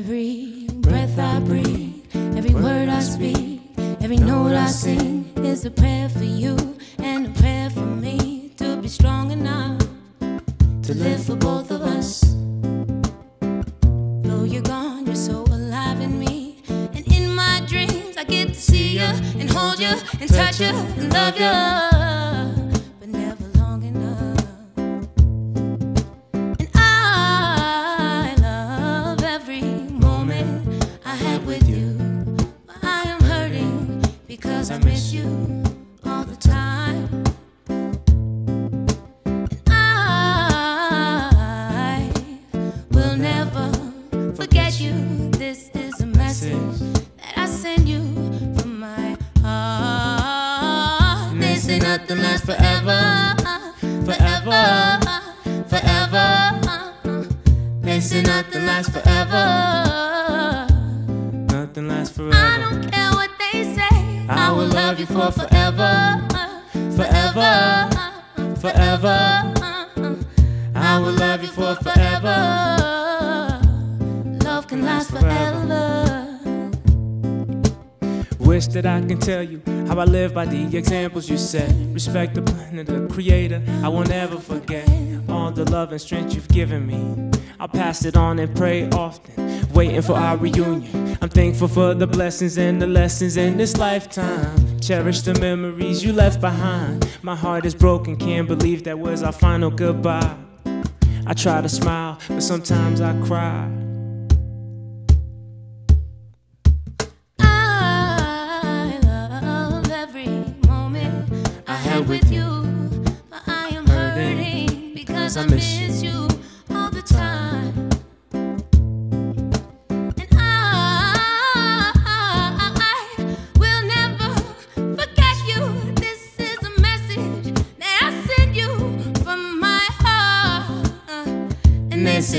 I breathe, every word I speak, every note I sing is a prayer for you and a prayer for me to be strong enough to live for both of us. Though you're gone, you're so alive in me. And in my dreams, I get to see you and hold you and touch you and love you. Miss you all the time. Don't care what they say. I will love you for forever, forever, forever. I will love you for forever. Love can last forever. Wish that I can tell you how I live by the examples you set. Respect the planet, the creator. I will never forget all the love and strength you've given me. I'll pass it on and pray often, waiting for our reunion. I'm thankful for the blessings and the lessons in this lifetime. Cherish the memories you left behind. My heart is broken, can't believe that was our final goodbye. I try to smile, but sometimes I cry. I love every moment I had with you, but I am hurting because I miss you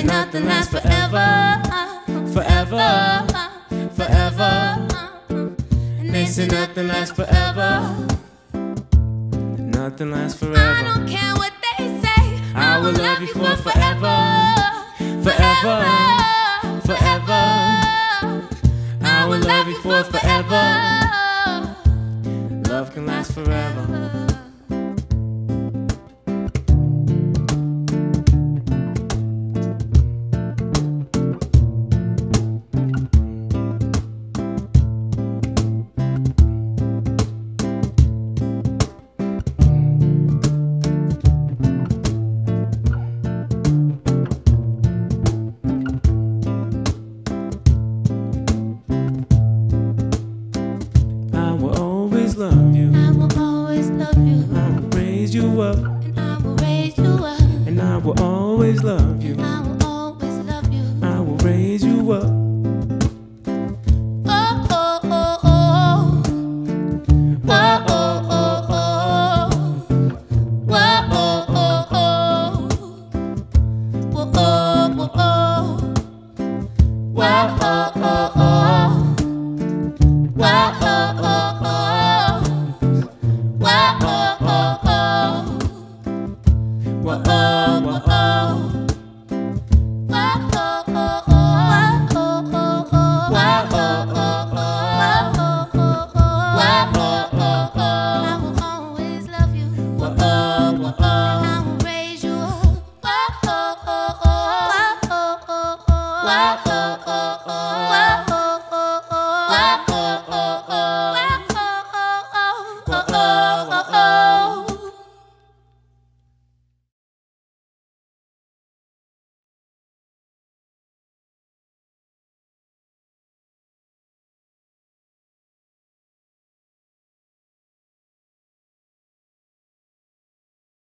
And nothing lasts forever, Forever, forever. And this ain't nothing lasts forever. Nothing lasts forever. I don't care what they say. I will love you for forever, forever, forever. I will love you for forever. Love can last forever. You up, and I will raise you up. and I will always love you. I will always love you. I will raise you up. Oh,